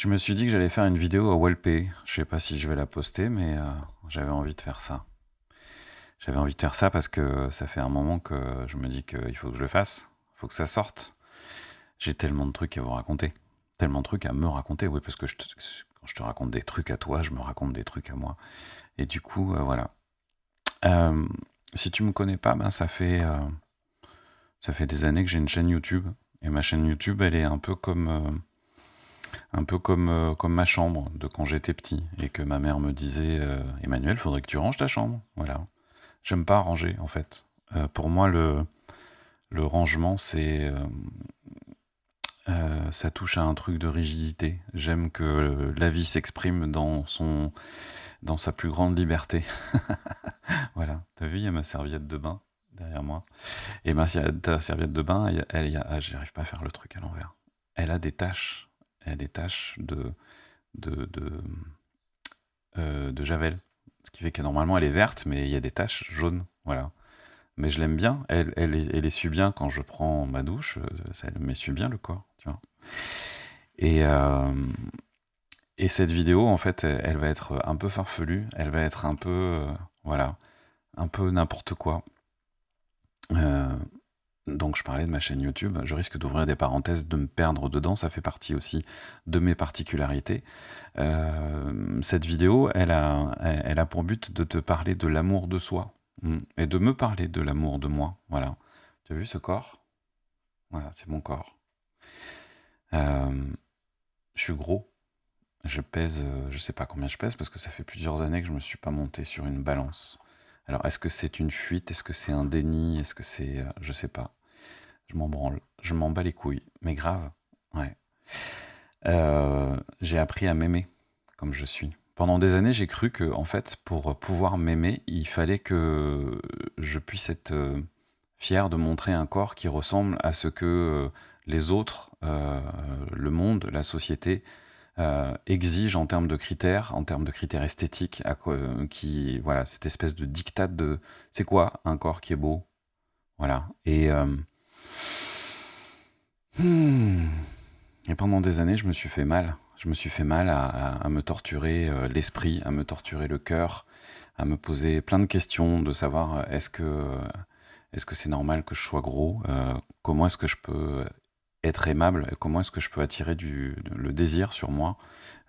Je me suis dit que j'allais faire une vidéo à Walpé. Je sais pas si je vais la poster, mais euh, j'avais envie de faire ça. J'avais envie de faire ça parce que ça fait un moment que je me dis qu'il faut que je le fasse. Il faut que ça sorte. J'ai tellement de trucs à vous raconter. Tellement de trucs à me raconter. Oui, parce que quand je te raconte des trucs à toi, je me raconte des trucs à moi. Et du coup, euh, voilà. Euh, si tu me connais pas, ben ça fait ça fait des années que j'ai une chaîne YouTube. Et ma chaîne YouTube, elle est un peu comme un peu comme euh, comme ma chambre de quand j'étais petit et que ma mère me disait euh, Emmanuel, faudrait que tu ranges ta chambre. Voilà. J'aime pas ranger en fait. Euh, pour moi, le le rangement, c'est ça touche à un truc de rigidité. J'aime que la vie s'exprime dans son dans sa plus grande liberté. Voilà. T'as vu, il y a ma serviette de bain derrière moi. Et ma serviette de bain, elle, elle y a, ah, j'arrive pas à faire le truc à l'envers. Elle a des taches. Elle a des taches de de euh, de javel. Ce qui fait que normalement elle est verte, mais il y a des taches jaunes. Voilà. Mais je l'aime bien. Elle, elle, elle essuie bien quand je prends ma douche. euh, elle m'essuie bien le corps, tu vois. Et, euh, et cette vidéo, en fait, elle, va être un peu farfelue. Elle va être un peu, euh, voilà, un peu n'importe quoi. Euh, donc je parlais de ma chaîne YouTube, je risque d'ouvrir des parenthèses, de me perdre dedans, ça fait partie aussi de mes particularités. Euh, cette vidéo, elle a, elle, a pour but de te parler de l'amour de soi mm, et de me parler de l'amour de moi. Voilà. Tu as vu ce corps? Voilà, c'est mon corps. Euh, je suis gros. Je pèse, euh, je sais pas combien je pèse parce que ça fait plusieurs années que je me suis pas monté sur une balance. Alors, est-ce que c'est une fuite? Est-ce que c'est un déni? Est-ce que c'est. je sais pas. Je m'en branle. Je m'en bats les couilles. Mais grave. Ouais. Euh, j'ai appris à m'aimer comme je suis. Pendant des années, j'ai cru que, en fait, pour pouvoir m'aimer, il fallait que je puisse être euh, fier de montrer un corps qui ressemble à ce que euh, les autres, le monde, la société exigent en termes de critères, en termes de critères esthétiques, à quoi- qui, voilà, cette espèce de diktat de c'est quoi un corps qui est beau? Voilà. Et, hmm, et pendant des années, je me suis fait mal. Je me suis fait mal à, me torturer euh, l'esprit, à me torturer le cœur, à me poser plein de questions de savoir euh, est-ce que est-ce que c'est normal que je sois gros Euh, Comment est-ce que je peux être aimable Comment est-ce que je peux attirer le désir sur moi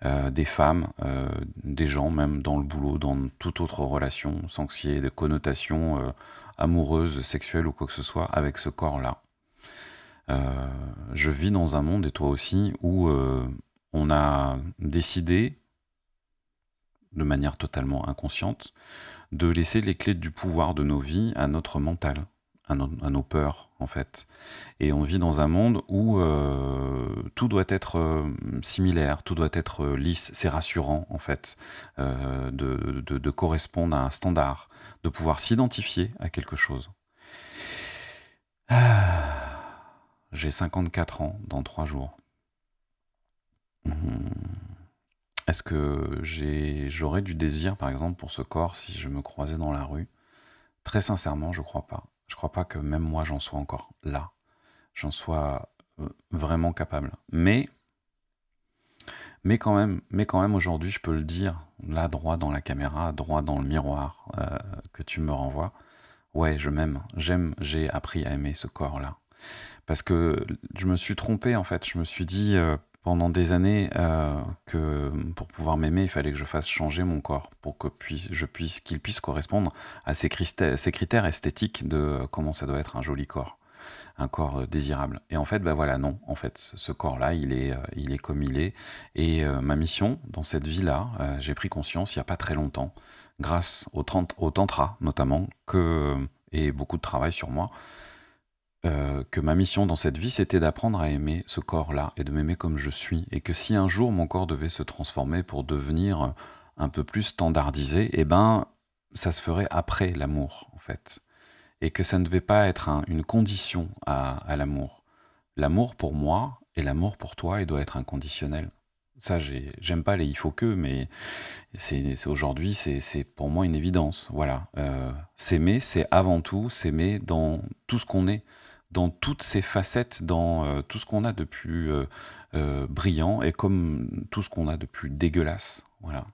euh, des femmes, euh, des gens, même dans le boulot, dans toute autre relation, sans qu'il y ait de connotations euh, amoureuses, sexuelles ou quoi que ce soit avec ce corps-là. Euh, je vis dans un monde, et toi aussi, où euh, on a décidé, de manière totalement inconsciente, de laisser les clés du pouvoir de nos vies à notre mental, à, nos- peurs, en fait. Et on vit dans un monde où euh, tout doit être similaire, tout doit être lisse. C'est rassurant, en fait, de, de- de correspondre à un standard, de pouvoir s'identifier à quelque chose. Ah, J'ai 54 ans dans 3 jours. Hum, Est-ce que j'aurais du désir, par exemple, pour ce corps si je me croisais dans la rue? Très sincèrement, je crois pas. Je crois pas que même moi j'en sois encore là. J'en sois euh, vraiment capable. Mais, mais quand même, mais quand même aujourd'hui, je peux le dire, là, droit dans la caméra, droit dans le miroir euh, que tu me renvoies. Ouais, je m'aime. J'aime, j'ai appris à aimer ce corps-là. Parce que je me suis trompé, en fait. Je me suis dit euh, pendant des années euh, que pour pouvoir m'aimer, il fallait que je fasse changer mon corps pour que puisse, qu'il puisse correspondre à ces critères, esthétiques de comment ça doit être un joli corps, un corps euh, désirable. Et en fait, bah voilà, non. En fait, ce corps-là, il est, il est comme il est. Et ma mission dans cette vie-là, j'ai pris conscience il n'y a pas très longtemps, grâce au, tantra notamment, et beaucoup de travail sur moi, euh, que ma mission dans cette vie, c'était d'apprendre à aimer ce corps-là et de m'aimer comme je suis. Et que si un jour mon corps devait se transformer pour devenir un peu plus standardisé, eh ben, ça se ferait après l'amour, en fait. Et que ça ne devait pas être un- une condition à, l'amour. L'amour pour moi et l'amour pour toi, il doit être inconditionnel. Ça, j'ai- j'aime pas les il faut que, mais c'est aujourd'hui, c'est c'est pour moi une évidence. Voilà. Euh, s'aimer, c'est avant tout s'aimer dans tout ce qu'on est dans toutes ses facettes, dans euh, tout ce qu'on a de plus euh, euh, brillant et comme tout ce qu'on a de plus dégueulasse. Voilà.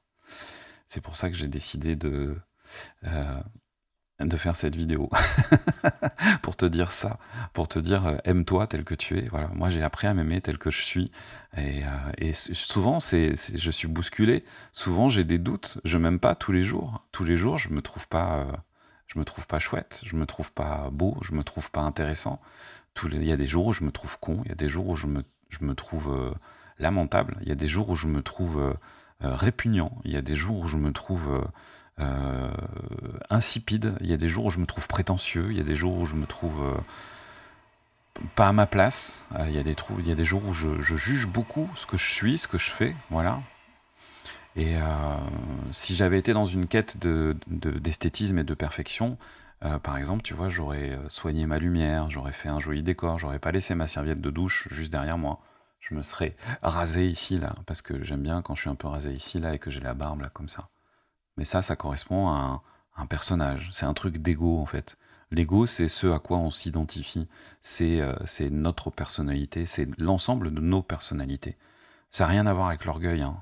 C'est pour ça que j'ai décidé de, de faire cette vidéo. pour te dire ça, pour te dire aime-toi tel que tu es. Voilà. Moi j'ai appris à m'aimer tel que je suis. Et, et souvent c'est, je suis bousculé. Souvent j'ai des doutes. Je m'aime pas tous les jours. Tous les jours je me trouve pas je me trouve pas chouette, je me trouve pas beau, je me trouve pas intéressant. Il y a des jours où je me trouve con, il y a des jours où je me, je me trouve euh, lamentable, il y a des jours où je me trouve euh, euh, répugnant, il y a des jours où je me trouve insipide, il y a des jours où je me trouve prétentieux, il y a des jours où je me trouve pas à ma place, il y a des, jours où je, je juge beaucoup ce que je suis, ce que je fais, voilà, et euh, si j'avais été dans une quête d'esthétisme de, et de perfection, euh, par exemple, tu vois, j'aurais euh, soigné ma lumière, j'aurais fait un joli décor, j'aurais pas laissé ma serviette de douche juste derrière moi. Je me serais rasé ici, là, parce que j'aime bien quand je suis un peu rasé ici, là, et que j'ai la barbe, là, comme ça. Mais ça, ça correspond à un, personnage. C'est un truc d'ego, en fait. L'ego, c'est ce à quoi on s'identifie. C'est notre personnalité, c'est l'ensemble de nos personnalités. Ça n'a rien à voir avec l'orgueil. Hein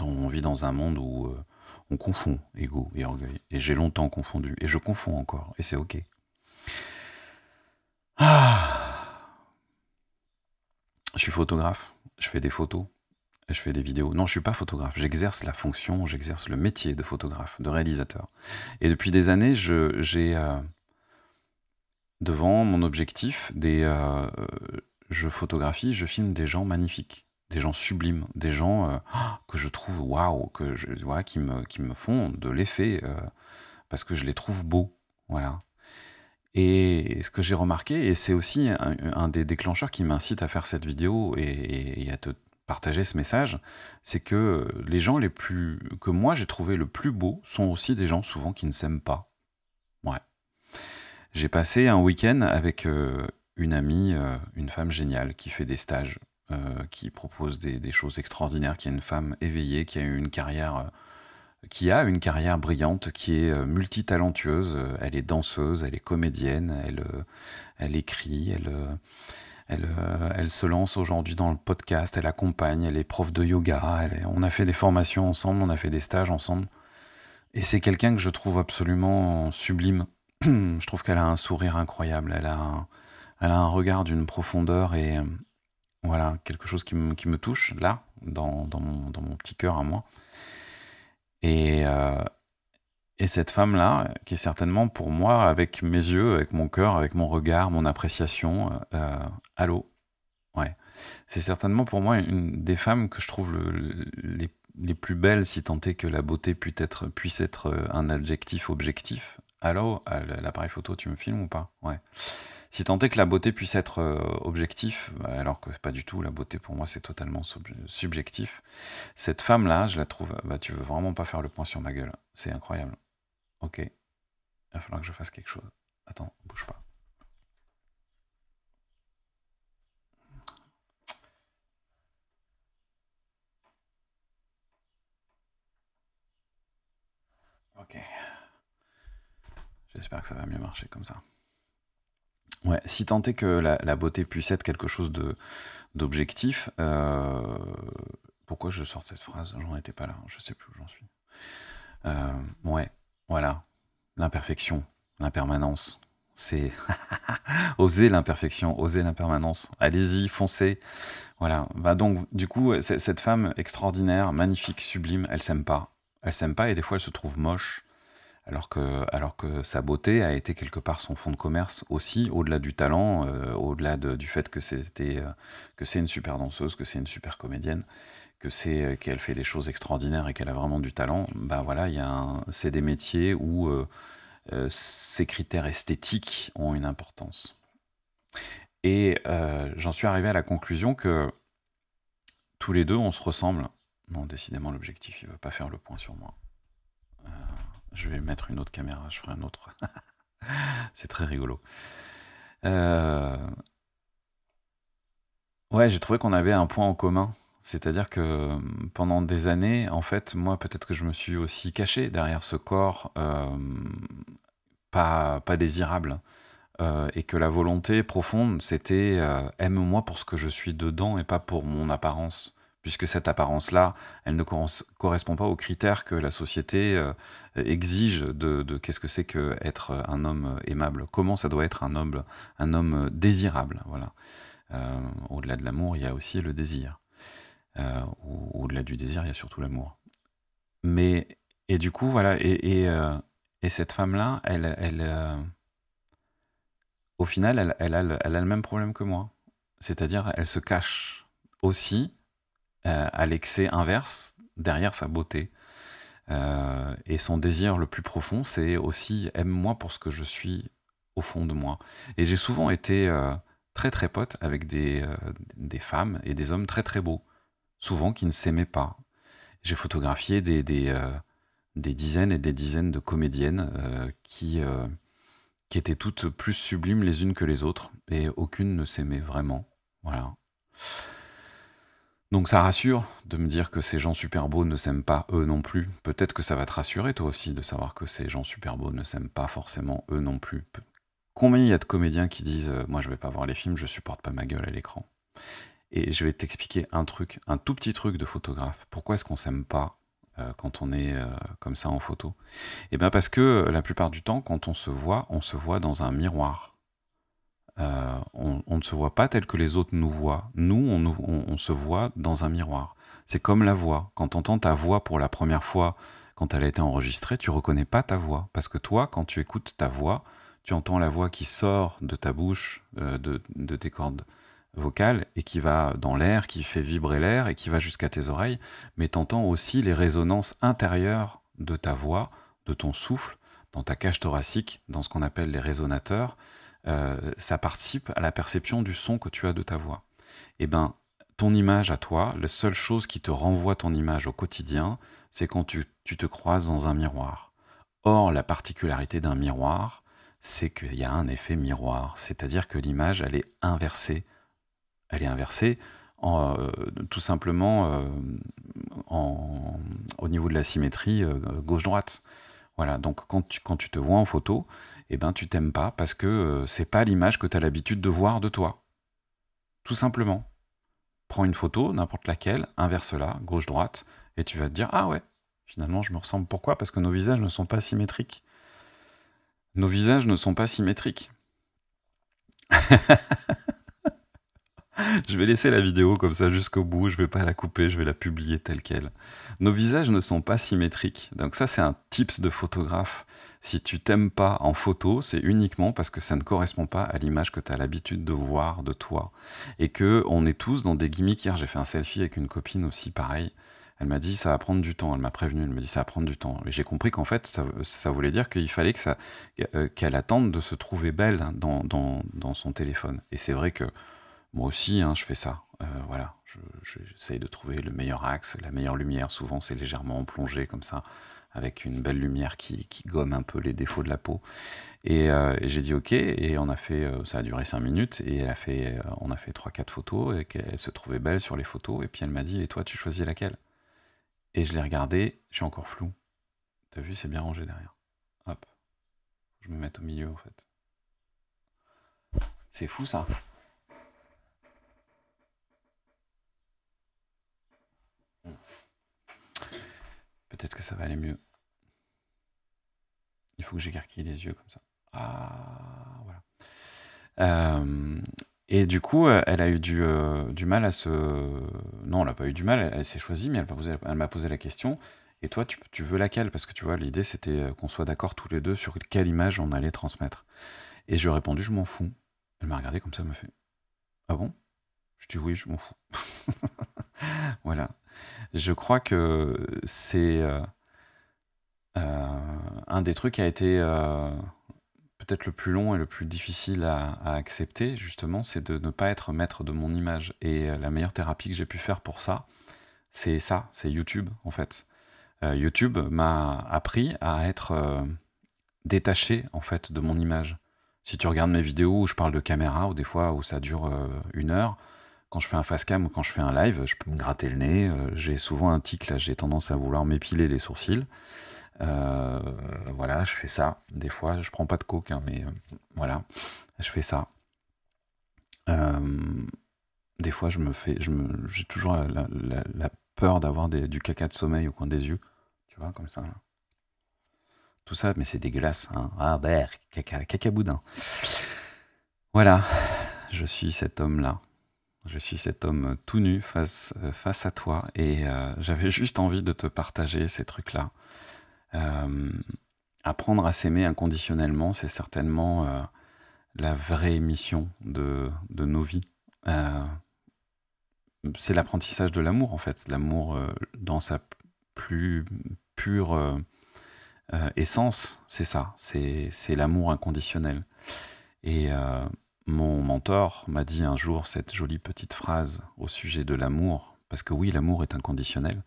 on vit dans un monde où euh, on confond ego et orgueil. Et j'ai longtemps confondu. Et je confonds encore. Et c'est OK. Ah. Je suis photographe. Je fais des photos. Je fais des vidéos. Non, je suis pas photographe. J'exerce la fonction, j'exerce le métier de photographe, de réalisateur. Et depuis des années, j'ai euh, devant mon objectif des, euh, je photographie, je filme des gens magnifiques des gens sublimes, des gens euh, que je trouve waouh, que je vois, qui me qui me font de l'effet euh, parce que je les trouve beaux, voilà. Et ce que j'ai remarqué, et c'est aussi un, des déclencheurs qui m'incite à faire cette vidéo et, à te partager ce message, c'est que les gens les plus que moi j'ai trouvé le plus beau sont aussi des gens souvent qui ne s'aiment pas. Ouais. J'ai passé un week-end avec euh, une amie, une femme géniale qui fait des stages euh, qui propose des, choses extraordinaires, qui est une femme éveillée, qui a une carrière, euh, qui a une carrière brillante, qui est euh, multitalentueuse. Elle est danseuse, elle est comédienne, elle, écrit, elle, se lance aujourd'hui dans le podcast, elle accompagne, elle est prof de yoga. on a fait des formations ensemble, on a fait des stages ensemble. Et c'est quelqu'un que je trouve absolument sublime. je trouve qu'elle a un sourire incroyable, elle a elle a un regard d'une profondeur et, voilà, quelque chose qui me, touche là, dans, mon, petit cœur à moi. Et, euh, et cette femme-là, qui est certainement pour moi, avec mes yeux, avec mon cœur, avec mon regard, mon appréciation, euh, allô? Ouais. C'est certainement pour moi une des femmes que je trouve les, les, plus belles, si tant est que la beauté puisse être, puisse être euh, un adjectif objectif. Allô? L'appareil photo, tu me filmes ou pas? Ouais. Si tant est que la beauté puisse être euh, objectif, alors que pas du tout, la beauté pour moi c'est totalement subjectif. Cette femme-là, je la trouve, bah, tu veux vraiment pas faire le point sur ma gueule. C'est incroyable. Ok. Il va falloir que je fasse quelque chose. Attends, bouge pas. Ok. J'espère que ça va mieux marcher comme ça. Ouais, si tant est que la, beauté puisse être quelque chose d'objectif, euh, pourquoi je sors cette phrase? J'en étais pas là, je sais plus où j'en suis. Euh, ouais, voilà, l'imperfection, l'impermanence, c'est oser l'imperfection, oser l'impermanence. Allez-y, foncez. Voilà. Bah donc, du coup, cette femme extraordinaire, magnifique, sublime, elle s'aime pas. Elle s'aime pas et des fois elle se trouve moche alors que, alors que sa beauté a été quelque part son fond de commerce aussi, au-delà du talent, euh, au-delà du fait euh, que c'est une super danseuse, que c'est une super comédienne, que c'est euh, qu'elle fait des choses extraordinaires et qu'elle a vraiment du talent. Ben voilà, il y a c'est des métiers où ces critères esthétiques ont une importance. Et j'en suis arrivé à la conclusion que tous les deux, on se ressemble. Non, décidément, l'objectif, il ne veut pas faire le point sur moi. Je vais mettre une autre caméra, je ferai un autre. c'est très rigolo. Euh, ouais, j'ai trouvé qu'on avait un point en commun. C'est-à-dire que pendant des années, en fait, moi, peut-être que je me suis aussi caché derrière ce corps euh, pas, pas désirable, et que la volonté profonde, c'était aime-moi pour ce que je suis dedans et pas pour mon apparence puisque cette apparence-là, elle ne correspond pas aux critères que la société euh, exige de, qu'est-ce que c'est qu'être un homme aimable, comment ça doit être un homme, un homme désirable. Voilà. Euh, au-delà de l'amour, il y a aussi le désir. Euh, au-delà du désir, il y a surtout l'amour. Mais, et du coup, voilà, et, cette femme-là, elle, elle au final, elle, a le même problème que moi. C'est-à-dire, elle se cache aussi à l'excès inverse derrière sa beauté. Euh, et son désir le plus profond, c'est aussi aime-moi pour ce que je suis au fond de moi. Et j'ai souvent été euh, très très pote avec des, des femmes et des hommes très très beaux, souvent qui ne s'aimaient pas. J'ai photographié des, des, des, dizaines et des dizaines de comédiennes qui, qui étaient toutes plus sublimes les unes que les autres, et aucune ne s'aimait vraiment. Voilà. Donc ça rassure de me dire que ces gens super beaux ne s'aiment pas eux non plus. Peut-être que ça va te rassurer toi aussi de savoir que ces gens super beaux ne s'aiment pas forcément eux non plus. Combien il y a de comédiens qui disent euh, moi je vais pas voir les films, je supporte pas ma gueule à l'écran. Et je vais t'expliquer un truc, un tout petit truc de photographe. Pourquoi est-ce qu'on s'aime pas euh, quand on est euh, comme ça en photo? Eh bien parce que la plupart du temps, quand on se voit, on se voit dans un miroir. Euh, on, ne se voit pas tel que les autres nous voient. Nous, on, se voit dans un miroir. C'est comme la voix. Quand tu entends ta voix pour la première fois, quand elle a été enregistrée, tu reconnais pas ta voix. Parce que toi, quand tu écoutes ta voix, tu entends la voix qui sort de ta bouche, euh, de, tes cordes vocales, et qui va dans l'air, qui fait vibrer l'air, et qui va jusqu'à tes oreilles. Mais tu entends aussi les résonances intérieures de ta voix, de ton souffle, dans ta cage thoracique, dans ce qu'on appelle les résonateurs. Euh, ça participe à la perception du son que tu as de ta voix. Et eh ben, ton image à toi, la seule chose qui te renvoie ton image au quotidien, c'est quand tu, te croises dans un miroir. Or, la particularité d'un miroir, c'est qu'il y a un effet miroir, c'est-à-dire que l'image, elle est inversée. Elle est inversée en, euh, tout simplement euh, au niveau de la symétrie gauche-droite. Voilà, donc quand tu, quand tu te vois en photo, eh ben tu t'aimes pas parce que euh, c'est pas l'image que tu as l'habitude de voir de toi. Tout simplement. Prends une photo, n'importe laquelle, inverse-la, gauche-droite, et tu vas te dire Ah ouais, finalement je me ressemble. Pourquoi? Parce que nos visages ne sont pas symétriques. Nos visages ne sont pas symétriques. je vais laisser la vidéo comme ça jusqu'au bout, je vais pas la couper, je vais la publier telle qu'elle. Nos visages ne sont pas symétriques. Donc ça c'est un tips de photographe. Si tu t'aimes pas en photo, c'est uniquement parce que ça ne correspond pas à l'image que tu as l'habitude de voir de toi. Et que on est tous dans des gimmicks. Hier j'ai fait un selfie avec une copine aussi pareil. Elle m'a dit ça va prendre du temps. Elle m'a prévenu. Elle m'a dit ça va prendre du temps. Et j'ai compris qu'en fait ça, voulait dire qu'il fallait euh, qu'elle attende de se trouver belle dans, dans son téléphone. Et c'est vrai que moi aussi, hein, je fais ça. Euh, voilà, j'essaye de trouver le meilleur axe, la meilleure lumière. Souvent, c'est légèrement plongé comme ça, avec une belle lumière qui, gomme un peu les défauts de la peau. Euh, et, j'ai dit OK, et on a fait, euh, ça a duré cinq minutes, et elle a fait, on a fait trois, quatre photos, et qu'elle se trouvait belle sur les photos. Et puis elle m'a dit, et toi, tu choisis laquelle? Et je l'ai regardé, je suis encore flou. T'as vu, c'est bien rangé derrière. Hop, je me mets au milieu en fait. C'est fou ça. Peut-être que ça va aller mieux. Il faut que j'écarquille les yeux comme ça. Ah, voilà. Euh, et du coup, elle a eu du, euh, du, mal à se... Non, elle n'a pas eu du mal, elle, s'est choisie, mais elle m'a posé, la question. Et toi, tu, veux laquelle? Parce que tu vois, l'idée, c'était euh, qu'on soit d'accord tous les deux sur quelle image on allait transmettre. Et je lui ai répondu, je m'en fous. Elle m'a regardé comme ça, elle m'a fait, ah bon Je dis oui, je m'en fous. voilà. Je crois que c'est euh, euh, un des trucs qui a été euh, peut-être le plus long et le plus difficile à, accepter, justement, c'est de ne pas être maître de mon image. Et la meilleure thérapie que j'ai pu faire pour ça, c'est ça, c'est YouTube, en fait. YouTube m'a appris à être détaché, en fait, de mon image. Si tu regardes mes vidéos où je parle de caméra, ou des fois où ça dure une heure, quand je fais un face cam ou quand je fais un live, je peux me gratter le nez. Euh, j'ai souvent un tic là, j'ai tendance à vouloir m'épiler les sourcils. Euh, voilà, je fais ça. Des fois, je prends pas de coke, hein, mais euh, voilà, je fais ça. des fois, je me fais, je me, j'ai toujours la, peur d'avoir du caca de sommeil au coin des yeux, tu vois, comme ça. Tout ça, mais c'est dégueulasse. Hein. Ah, caca, caca boudin. Voilà, je suis cet homme-là. Je suis cet homme tout nu face, face à toi et j'avais juste envie de te partager ces trucs-là. Euh, apprendre à s'aimer inconditionnellement, c'est certainement euh, la vraie mission de, de nos vies. Euh, c'est l'apprentissage de l'amour, en fait. L'amour dans sa plus pure essence, c'est ça. C'est l'amour inconditionnel. Et mon mentor m'a dit un jour cette jolie petite phrase au sujet de l'amour, parce que oui, l'amour est inconditionnel.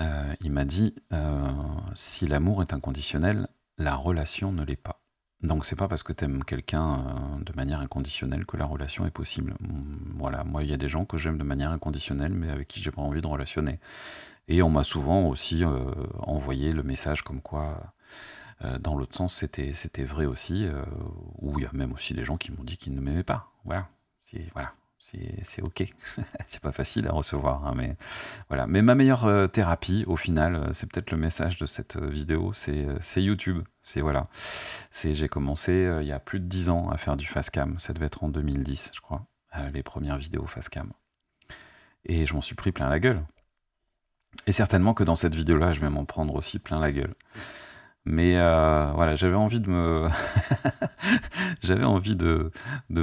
Euh, il m'a dit euh, si l'amour est inconditionnel, la relation ne l'est pas. Donc c'est pas parce que tu aimes quelqu'un euh, de manière inconditionnelle que la relation est possible. Mm, voilà, moi il y a des gens que j'aime de manière inconditionnelle mais avec qui j'ai pas envie de relationner. Et on m'a souvent aussi envoyé le message comme quoi dans l'autre sens c'était c'était vrai aussi ou il y a même aussi des gens qui m'ont dit qu'ils ne m'aimaient pas. Voilà. Voilà, c'est ok. c'est pas facile à recevoir, hein, mais voilà. Mais ma meilleure euh, thérapie, au final, euh, c'est peut-être le message de cette euh, vidéo, c'est YouTube. C'est voilà. C'est j'ai commencé il y a plus de 10 ans à faire du cam. Ça devait être en 2010, je crois, les premières vidéos cam. Et je m'en suis pris plein la gueule. Et certainement que dans cette vidéo-là, je vais m'en prendre aussi plein la gueule. Mais euh, voilà, j'avais envie de me, j'avais envie de de,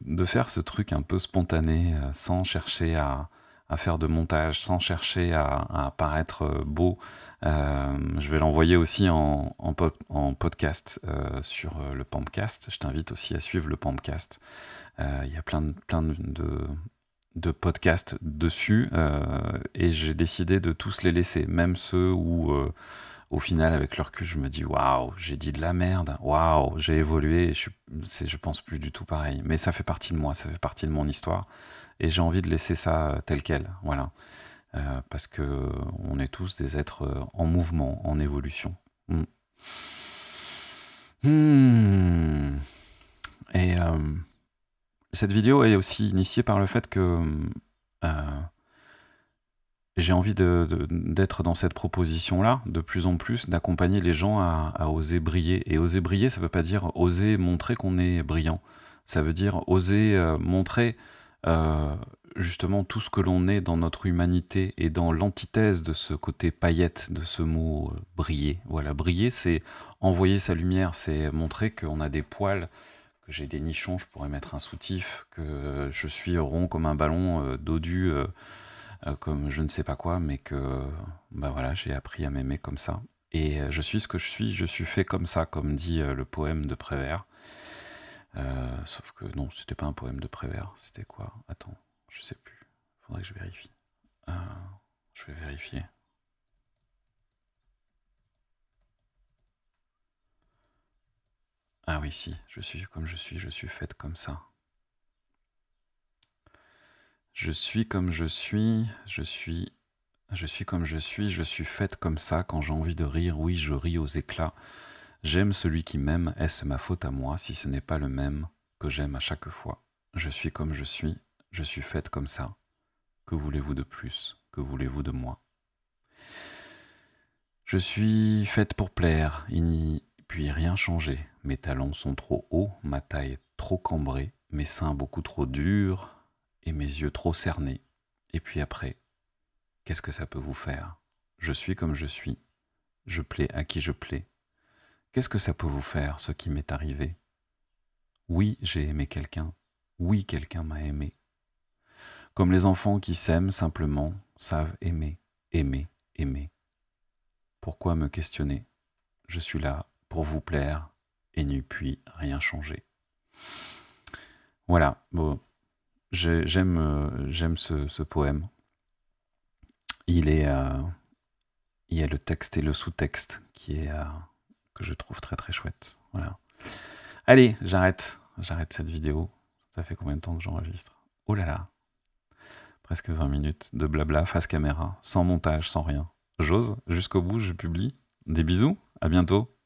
de, faire ce truc un peu spontané, euh, sans chercher à, à, faire de montage, sans chercher à, à paraître beau. Euh, je vais l'envoyer aussi en, en, en podcast sur le Pampcast. Je t'invite aussi à suivre le Pampcast. Il y a plein de, plein de, de podcasts dessus et j'ai décidé de tous les laisser, même ceux où au final, avec le recul, je me dis waouh, j'ai dit de la merde, waouh, j'ai évolué, je, je pense plus du tout pareil. Mais ça fait partie de moi, ça fait partie de mon histoire, et j'ai envie de laisser ça euh, tel quel, voilà, euh, parce que on est tous des êtres euh, en mouvement, en évolution. Hmm. Hmm. Et cette vidéo est aussi initiée par le fait que j'ai envie d'être dans cette proposition-là, de plus en plus, d'accompagner les gens à, oser briller. Et oser briller, ça ne veut pas dire oser montrer qu'on est brillant. Ça veut dire oser euh, montrer euh, justement tout ce que l'on est dans notre humanité et dans l'antithèse de ce côté paillette, de ce mot euh, briller. Voilà, briller, c'est envoyer sa lumière, c'est montrer qu'on a des poils, que j'ai des nichons, je pourrais mettre un soutif, que je suis rond comme un ballon, dodu euh, comme je ne sais pas quoi, mais que bah voilà, j'ai appris à m'aimer comme ça. Et euh, je suis ce que je suis, je suis fait comme ça, comme dit euh, le poème de Prévert. sauf que non, c'était pas un poème de Prévert, c'était quoi? Attends, je sais plus. Faudrait que je vérifie. je vais vérifier. Ah oui, si, je suis comme je suis, je suis faite comme ça. Je suis comme je suis, je suis, je suis comme je suis, je suis faite comme ça quand j'ai envie de rire, oui, je ris aux éclats. J'aime celui qui m'aime, est-ce ma faute à moi si ce n'est pas le même que j'aime à chaque fois? Je suis comme je suis, je suis faite comme ça. Que voulez-vous de plus? Que voulez-vous de moi? Je suis faite pour plaire, il n'y puis rien changer. Mes talons sont trop hauts, ma taille trop cambrée, mes seins beaucoup trop durs, et mes yeux trop cernés. Et puis après, qu'est-ce que ça peut vous faire? Je suis comme je suis, je plais à qui je plais. Qu'est-ce que ça peut vous faire, ce qui m'est arrivé? Oui, j'ai aimé quelqu'un, oui, quelqu'un m'a aimé. Comme les enfants qui s'aiment simplement, savent aimer, aimer, aimer. Pourquoi me questionner? Je suis là pour vous plaire et n'y puis rien changer. Voilà, bon, J'aime euh, ce, poème. Il est euh, il y a le texte et le sous-texte qui est euh, que je trouve très très chouette. Voilà. Allez, j'arrête j'arrête cette vidéo. Ça fait combien de temps que j'enregistre? Oh là là, presque 20 minutes de blabla face caméra, sans montage, sans rien. J'ose jusqu'au bout, je publie. Des bisous, à bientôt.